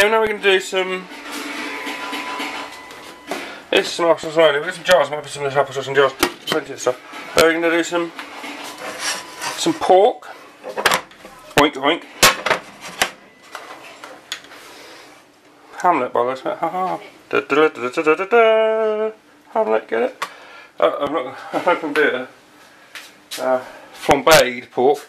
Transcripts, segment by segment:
Okay, now we're going to do some. This is some apple sauce We've got some jars. Might put some of this apple sauce in jars. Plenty of stuff. Uh, we're going to do some some pork. Oink oink. Hamlet by the way. Ha ha. Hamlet, get it? Uh, I'm not. I'm not going to do it. Uh, flambéed pork.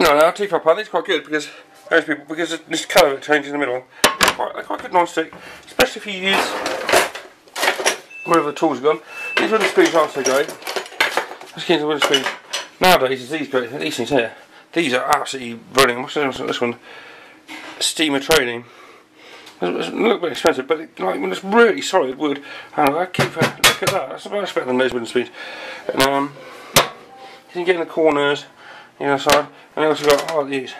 No, no, too far apart. It's quite good because most people because this colour changes in the middle. They're quite, quite good non-stick, especially if you use wherever the tools are gone. These wooden spoons aren't so great. Let's get into wooden spoons. Nowadays, it's these great these things here. These are absolutely brilliant. What's this one? This one? Steamer training. It's a little bit expensive, but it, like when it's really solid wood, and I keep a look at that. That's much better than those wooden spoons. And um, you can get in the corners, the other side, and also got oh these.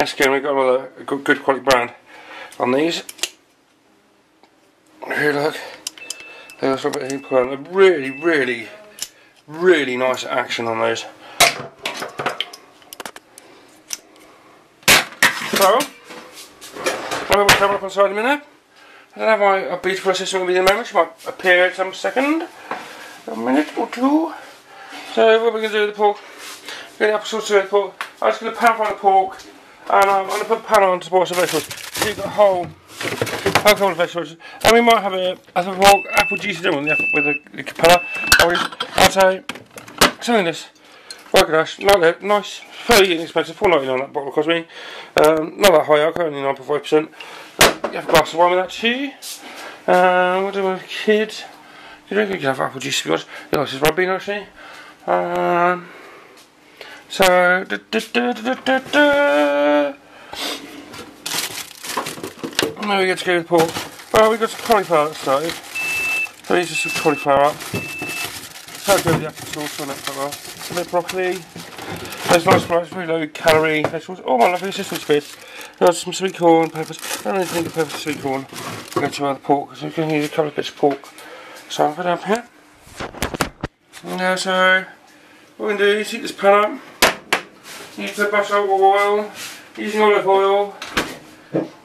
Again we've got another good, good quality brand on these. Here look, there's a bit of a really, really, really nice action on those. So, going to camera up inside a minute. I don't have my beautiful assistant with me in a moment. She might appear in some second, a minute or two. So what we're going to do with the pork, we're going to apple sauce to the pork. I'm just going to pan fry the pork and um, I'm going to put pan on to boil some vegetables. You've got a whole, of vegetables. And we might have a, a pork, apple juice in with the, with the, the panna. I'd say something this. Organish, like that, nice, fairly inexpensive, four ninety nine that bottle cost me. Um, not that high alcohol, only nine point five percent. You have a glass of wine with that too. Um, what do I kid? You don't think you have apple juice to be honest. Yeah, this is Ribena actually. Um, so, da, da, da. Now we get to go with pork. Well, we've got some cauliflower started. So these are some cauliflower up. So good with the apple sauce on it quite well. Some bit of broccoli. Those nice rice, very low calorie vegetables. Oh my lovely assistant bits. Got some sweet corn, peppers. I don't think of peppers are sweet corn. We'll go to other pork because we're going to need a couple of bits of pork. So I'll put it up here. Now so what we're going to do is heat this pan up. You put butter or oil, using olive oil.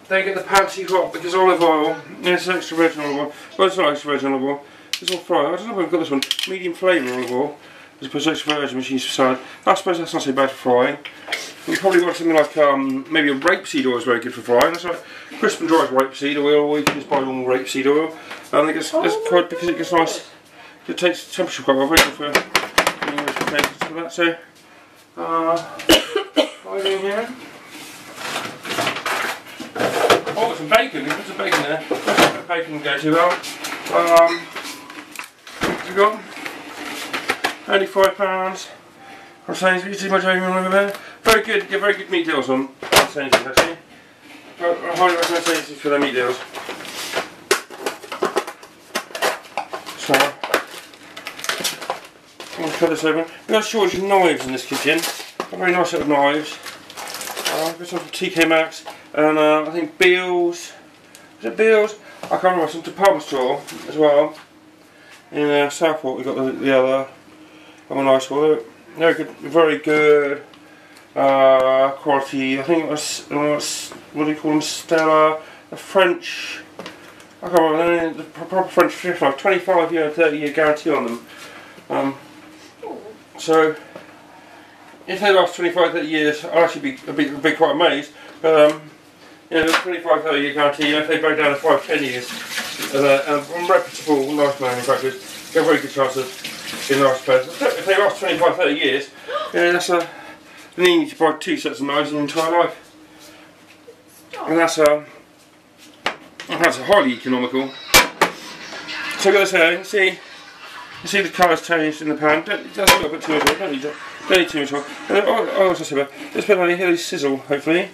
They get the pan too hot because olive oil, yes, extra virgin olive oil. Well, it's not extra virgin olive oil. It's all fried. I don't know if I've got this one. Medium flavour olive oil. As opposed to extra virgin machines for salad. I suppose that's not so bad for frying. You probably want something like um, maybe a rapeseed oil is very good for frying. That's right. Crisp and dry rapeseed oil, or you can just buy normal rapeseed oil. I think it's, it's quite because it gets nice. It takes the temperature quite well. Very good for, you know, for that. So. Uh, what are we doing here? Oh, some bacon. There's some bacon there. That bacon go too well. Um, we got only five pounds. I'm saying you see much over there. Very good. Get very good meat deals on Sainsbury's actually. I, I highly recommend Sainsbury's for their meat deals. So, I'm going to cut this open. We've got shortage of knives in this kitchen. A very nice little knives. Uh, this one from TK Maxx. And uh, I think Beales. Is it Beales? I can't remember. Some department store as well. In uh, Southport we've got the, the other. I'm a nice one. Very good. Very good. Uh, quality. I think it was, what do you call them? Stella. The French. I can't remember the proper French 25 year, 30 year guarantee on them. Um, so, if they last 25, 30 years, I'll actually be, be, be quite amazed. Um, you know, 25, 30 year guarantee, you know, if they break down to 5, 10 years, uh, and reputable, nice manufacturers, get a very good chance of being nice pairs. If they last 25, 30 years, you know, that's a, you need to buy two sets of knives in your entire life. And that's a, um, that's a highly economical. So I've got this here, see, you see the colours changed in the pan. Don't, that's a bit too much. Don't need, need too much oil. And oh, oh, about? Let's put here, these sizzle, hopefully.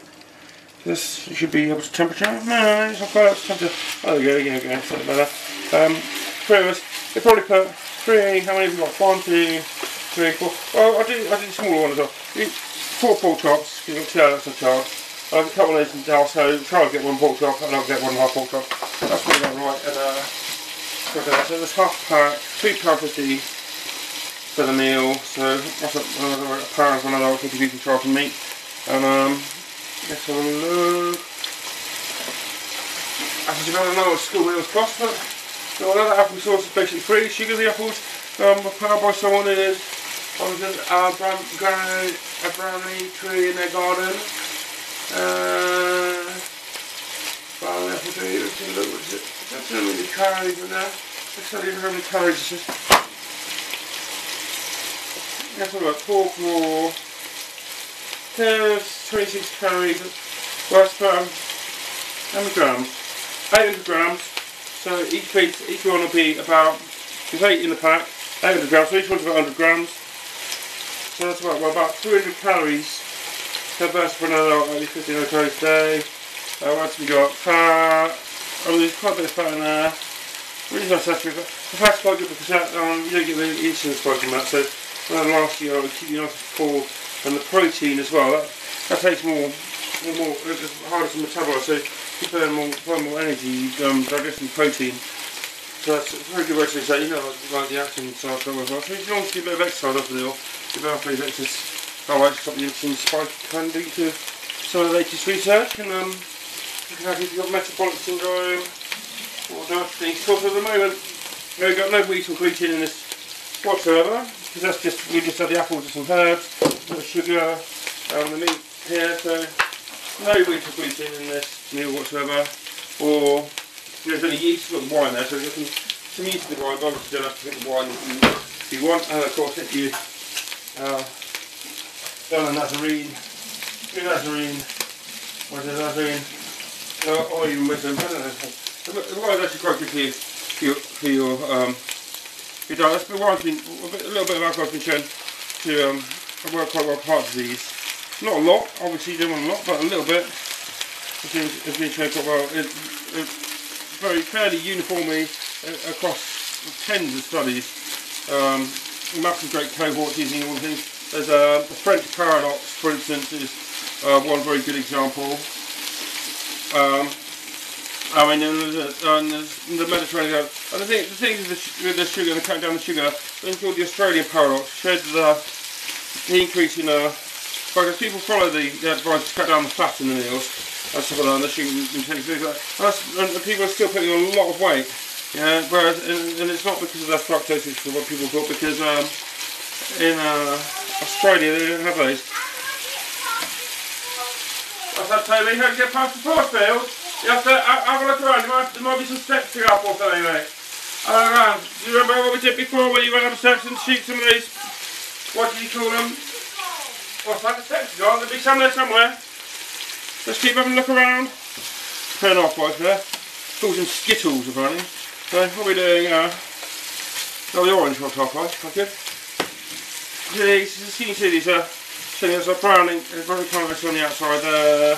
This should be up to temperature. No, no, it's not quite up to temperature. Oh, there we go, yeah, okay, something like that. Um, three of us. They probably put three, how many have we got? One, two, three, four. Oh, I did, I did a smaller one as well. Four pork chops, you've got two adults and a child. I've a couple of these in the house, so try to get one pork chop and I'll get one half pork chop. That's really not right. And, uh, so there's half a pack, two pound fifty for the meal. So that's a, a pound for another fifty pieces of meat. And um, yes, have a look. As you don't know what school meals cost, but well, that apple sauce is basically free. Sugar the apples um, were powered by someone who obviously a brown, a brownie tree in their garden. Uh, brown apple tree, let's have a look, what is it? That's how many calories in there. Let's tell you how many calories this is. Let's have a look, pork raw. There's 26 calories. That's about how many grams? 800 grams. So each piece, each one will be about, there's 8 in the pack, 800 grams, so each one's about 100 grams. So that's about, well, about 300 calories per burst for another, at least 1500 calories a day. Uh, what else we got? Fat. Oh, there's quite a bit of fat in there. Really nice actually. The fat's quite good because um, you don't get the insulin spike from that, so when that lasts you, it'll keep you nice and full. And the protein as well, that, that takes more, more, it's harder to metabolize, so you burn more, burn more energy, um, digesting protein. So that's a very good way to say, you know, like, like the Atkins style stuff as well. So if you want to do a bit of exercise after the meal, your mouth is exercise, how I stop the insulin spike can do to some of the latest research, and um, you can have if you've got metabolic syndrome, or. Of course, at the moment, we've got no wheat or gluten in this whatsoever, because that's just, we just had the apples and some herbs, the sugar, um, the meat here, so no wheat or gluten in this meal whatsoever, or there's only yeast, got the wine there, so there's some, some yeast in the wine, but obviously you don't have to put the wine if you want, and of course if you uh, done a Nazarene, do Nazarene, what is Nazarene, uh, or even with them, I don't know, the wine's actually quite good for you, for your, for your um, your diet. That's been, a, bit, a little bit of alcohol's to um, work quite well with of these. Not a lot, obviously you don't want a lot, but a little bit. Has been, shown quite well. It, it, very fairly uniformly uh, across tens of studies. Um, of great cohorts using all things. There's a, the French paradox, for instance, is uh, one very good example. Um, I mean, and there's, and there's the Mediterranean. And the thing, the thing the, with the sugar, the cut down the sugar, thing called the Australian paradox, showed the, the increase in, uh, because people follow the, the advice to cut down the fat in the meals, and stuff like that, and the sugar things like that. And, and the people are still putting on a lot of weight. Yeah, whereas, and, and it's not because of their fructose, which is what people thought, because um, in uh, Australia they don't have those. What's that, Toby? How you get past the force field? You have to have, a look around. There might, there might be some steps to go up or something, mate. A look around. Do you remember what we did before when you went up steps and shoot some of these? What do you call them? What's that? The steps on. There'll be some there somewhere. Let's keep having a look around. Turn off right there. Call some Skittles apparently. So what are we doing? Uh, oh, the orange one top right. Good. These, you can see these are, uh, things are browning. There's very colourless on the outside there.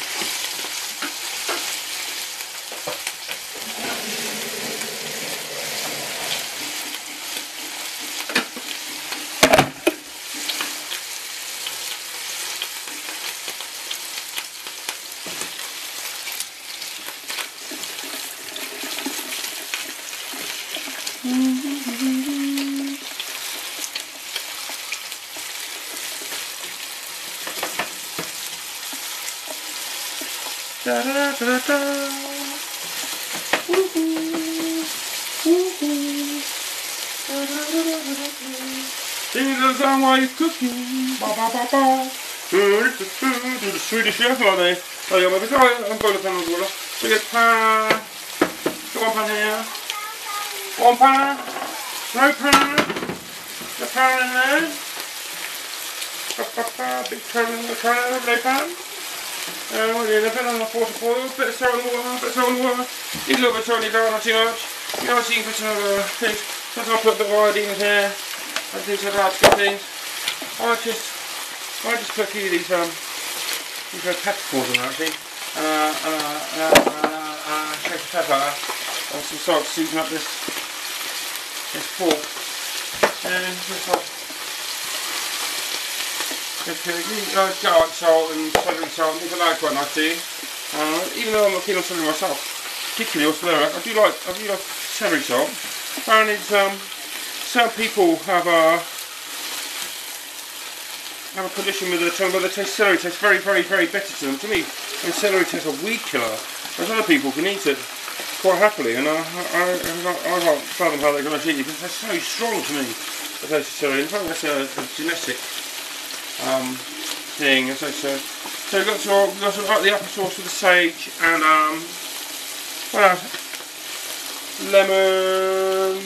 Da da da da da. Woohoo. Woohoo. Da da da da da da. Dingles on while you're. Ba ba ba ba. Do the Swedish chef they. Oh yeah, men vi tar en boll och pannor Så get pan. Go on pan here. One pan. No pan. The pan in there. Pa, pa, pa. Big pan in the pan. No pan. Uh, what are you living on the water boil, bit of salt and water, bit of salt and water. Need a little bit of salt, you don't want too much. You know, so you can put bit of here. Things. I just, I just put a few of these, um, these are peppercorns in actually. And, uh, and, uh, uh, uh, uh, shake of pepper. And some salt to season up this, this pork. And just like, uh, garlic salt and celery salt, things like that quite nice too. Uh, even though I'm not keen on celery myself, particularly or celery, I do like I do like celery salt. Apparently it's um, some people have a have a condition with their tongue where they taste celery tastes very, very, very bitter to them. To me, and celery tastes a weed killer. Whereas other people can eat it quite happily, and I, I, I, I can't fathom how they can actually eat it because they're so strong to me. The taste of celery. In fact, that's a, a genetic um, thing. As I said. So we've got, we've got some, the applesauce with the sage and um, what else? Lemon.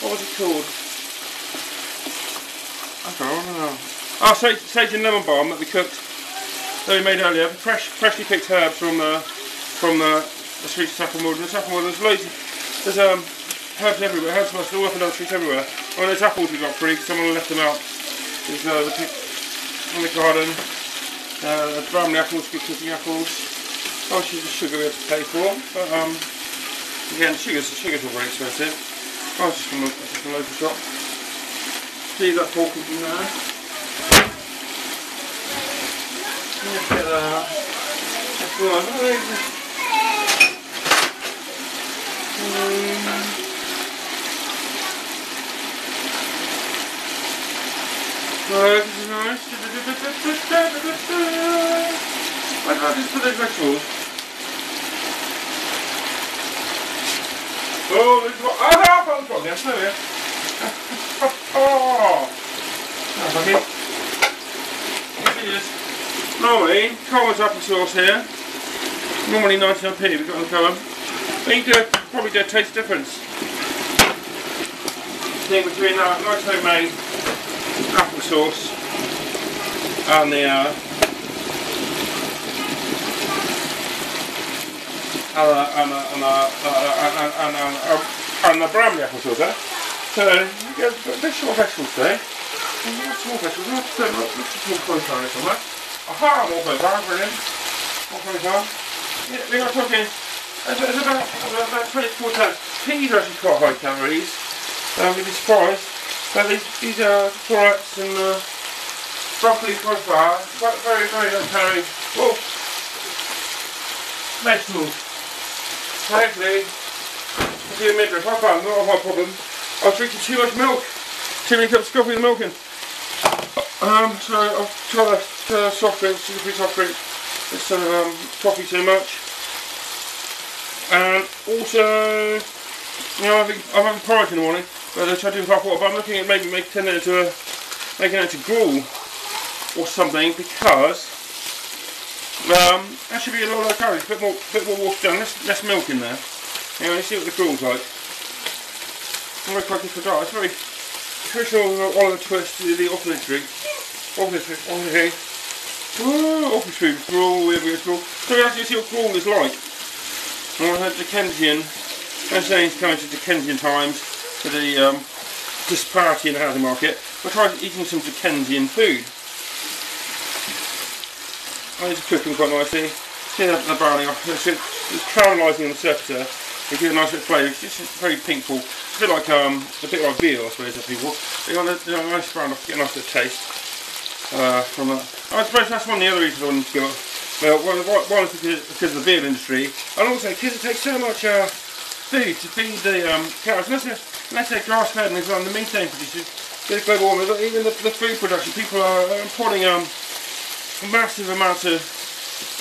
What was it called? I don't know. Oh, sage, sage and lemon balm that we cooked, that we made earlier. Fresh, freshly picked herbs from the from the, the streets of Saffron And Saffron Walden, there's loads. There's um herbs everywhere. Herbs must all up and down the streets everywhere. Oh, there's apples we got free. Someone left them out. There's uh, the in the garden. Uh, the brown apples, good cooking apples. Oh, she's the sugar we have to pay for. But um, again, sugar's sugar's all very expensive. Oh, it's just from a, just a local shop. See that pork in there. Let's get that. That's. Right, this is nice. Why did I just put those vegetables? Oh, this is what. Oh, I found the one. Yes, there we are. Oh, that's lucky. Yes. Normally, Colman's applesauce here. Normally 99p we've got the Coleman. But you can probably do a taste difference. Thing between uh, that nice homemade applesauce and the uh, and the, and the, and the, and, and, and, and the Bramley applesauce there. So you get a short vegetables today. Small vegetables. Let's put a small cauliflower somewhere. Aha, more cauliflower, brilliant. More cauliflower. Yeah, we're not talking. It's about, about 24 times. Peas actually quite high calories. Um, you'd be surprised. So these, these are carrots and uh, broccoli cauliflower, quite very, very calorie. Oh, vegetables. So hopefully, I'll a midriff. I found not a problem. I was drinking too much milk. Too many cups of coffee milk in. Um, so I've tried uh, soft drinks, sugar-free soft drink instead of um, coffee too much. And also, you know, I'm having, I'm having porridge in the morning. But I try to do half water, but I'm looking at maybe make, turning it into a, making it into gruel or something because um, that should be a lot of calories, a bit more, bit more water down, less, less milk in there. You let's see what the gruel's like. I'm very quite different. It's very traditional Oliver Twist, the, the orphanage drink. Orphanage, orphanage. Oh, orphanage food, gruel, whatever it's called. So we actually see what gruel is like. And I had Dickensian, I'm saying it's coming to Dickensian times for the um, disparity in the housing market, we're trying eating some Dickensian food. Oh, it's cooking quite nicely. See the, the browning off. It's, it's caramelising on the surface there. It gives a nice of flavour. It's just very pinkful. It's a bit like um, a bit like veal, I suppose, to people. They got a, they got a nice brown off, get a nice taste uh, from that. I suppose that's one of the other reasons I wanted to go. Well, one, one is because, because of the veal industry, and also because it takes so much uh, food to feed the um, cows. Unless let's say grass fed and on the methane producers, get global warming, even the, the, food production, people are importing um, massive amounts of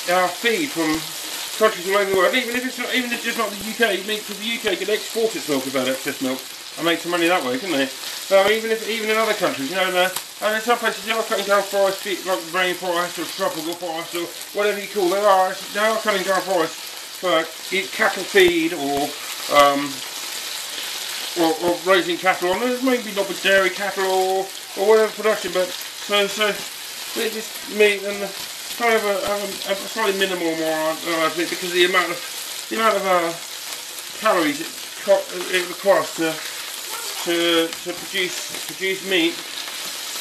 uh, feed from countries all over the world. Even if it's not, even if it's not the UK, because the UK can export its milk about excess milk and make some money that way, can they? So even if even in other countries, you know, and in some places they are cutting down forest, like rainforest or tropical forest or whatever you call it, they are they are cutting down forest for cattle feed or um, or, or raising cattle on. Maybe not with dairy cattle or, or whatever production, but so so they just meat and probably of a, a, a slightly minimal more uh, I think because the amount of the amount of uh, calories it, it requires to to to produce produce meat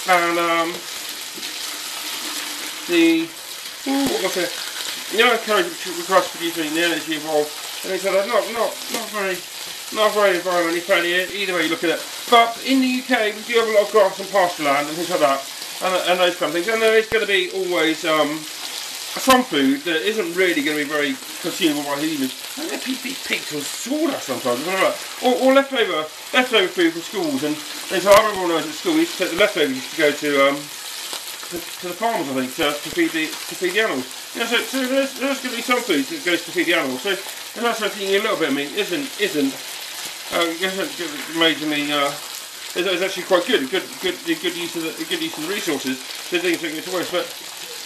and um, the ooh? The amount of calories it requires to produce meat the energy involved. And said not not not very not very environmentally friendly either way you look at it. But in the UK we do have a lot of grass and pasture land and things like that. And, and those kind of things. And there is going to be always um, some food that isn't really going to be very consumable by humans. And they're pee pigs or sawdust sometimes. Or, or leftover leftover food from schools. And, and so I remember when I was at school, we used to take the leftovers to go to um, to, to the farmers, I think, to, to feed the to feed the animals. Know, so, so there's, there's going to be some food that goes to feed the animals. So and that's why eating a little bit of meat isn't isn't uh, majorly. Uh, it's actually quite good, good, good, good use of the good use of the resources. So things don't to waste, but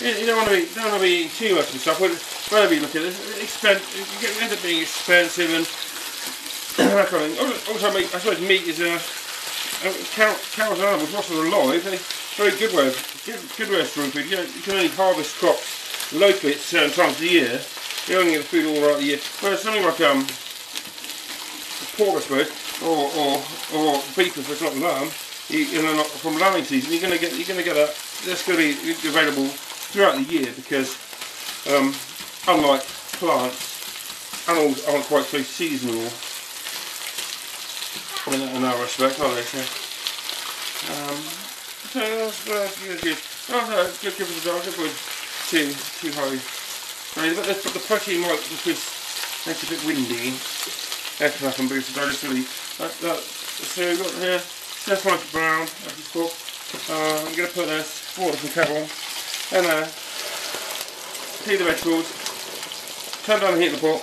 you don't want to be don't want to be eating too much and stuff. Whatever you look at it, expensive. It ends up being expensive and that kind of thing. Also, I suppose meat is a cow, cows and animals whilst they're alive. Very good way of good, good way of storing food. You, know, you can only harvest crops locally at certain times of the year. You only get the food all right the year. Whereas something like um pork, I suppose, or or or beef if it's lamb, you, know, from lambing season, you're gonna get you're gonna get a that's gonna be available throughout the year because um, unlike plants, animals aren't quite so seasonal in, in our respect, are they? So, um, so that's, that's good. good. Oh, no, good, give it a dark, good too, too high. Right, but the, the protein might just makes it a bit windy. That's I can boost it. I just really, that, that, so we've got here, that's like brown, as. Uh, I'm going to put this water from kettle and uh, heat the vegetables, turn down the heat of the pot.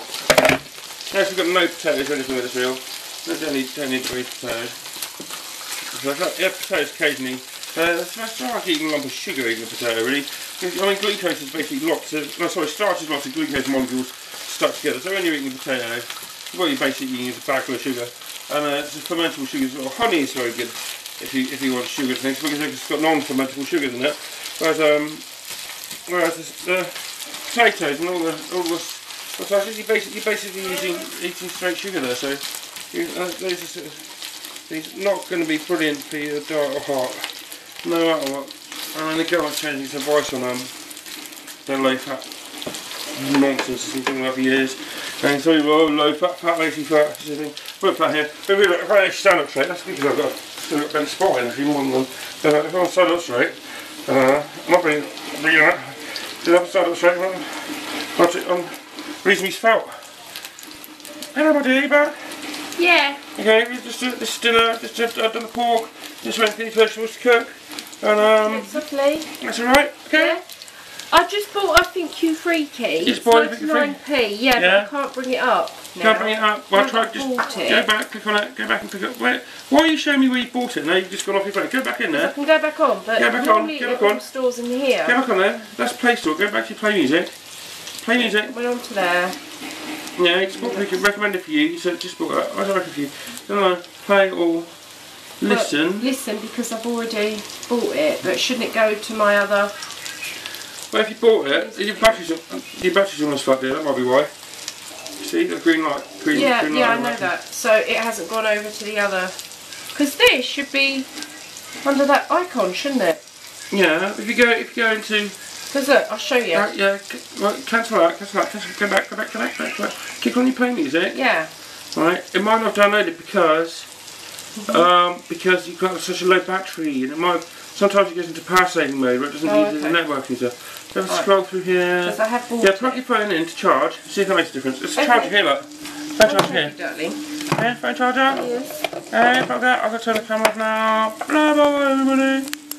Now we've got no potatoes or anything with this reel. Don't need to eat potatoes. So I've yeah, potatoes occasionally. Uh, it's like eating a lump of sugar eating a potato really. I mean glucose is basically lots of, no sorry, starch is lots of glucose molecules stuck together. So when you're eating a potato, what you're basically eating is a bag of sugar. And uh, it's a fermentable sugar. Well, honey is very good if you if you want sugar things because it's got non-fermentable sugars in it. Whereas um, whereas the, potatoes and all the all the potatoes, you basically you're basically using eating straight sugar there. So you, uh, are these not going to be brilliant for your diet or heart, no matter what. I mean, the government's changing some advice on um, their low fat nonsense and things like years. And so oh, low fat, fat, lazy fat, thing. Put fat here. But if I stand up straight, that's because I've got still got bent spine if you want them. Uh, if I'm stand up straight, uh, I'm not being, being that. Did I stand up straight? Got it on reasonably felt. Hello, my dear, you Yeah. Okay, we just did this dinner, just did, I've done the pork, just went these vegetables to cook. And um, it's lovely. That's alright, okay? Yeah. I just bought, I think, you freaky. Just bought 99p, yeah, yeah, but I can't bring it up. Now. Can't bring it up. Well, try just go back, click on it, go back and pick up. Where, why are you showing me where you bought it? Now you've just gone off your phone. Go back in there. I can go back on, but go back on. Go back on. Stores in here. Go back on there. That's Play Store. Go back to your Play Music. Play Music. Went on to there. Yeah, it's what we can recommend it for you. So just bought it. I don't reckon for you. Play or listen. But listen, because I've already bought it, but shouldn't it go to my other? Well, if you bought it, your battery's your battery's almost flat there. That might be why. See the green light. Green, yeah, green yeah, I know that. So it hasn't gone over to the other. Because this should be under that icon, shouldn't it? Yeah. If you go, if you go into. Because look, I'll show you. Uh, yeah. Well, cancel that. Cancel that. Cancel. Go back. Go back. Go back. Go back. Go back. Click on your play music. Yeah. Right. It might not download it because. Mm -hmm. um, because you've got such a low battery, and it might sometimes it goes into power saving mode where it doesn't oh, need okay. the networking stuff. Let's right. scroll through here. I have Yeah, plug your phone in to charge. See if that makes a difference. It's a okay. charger here, look. Phone oh, charger here. darling. Yeah, phone charger. Yes. Hey, plug that. I've got to turn the camera off now. Blah, blah, blah, everybody.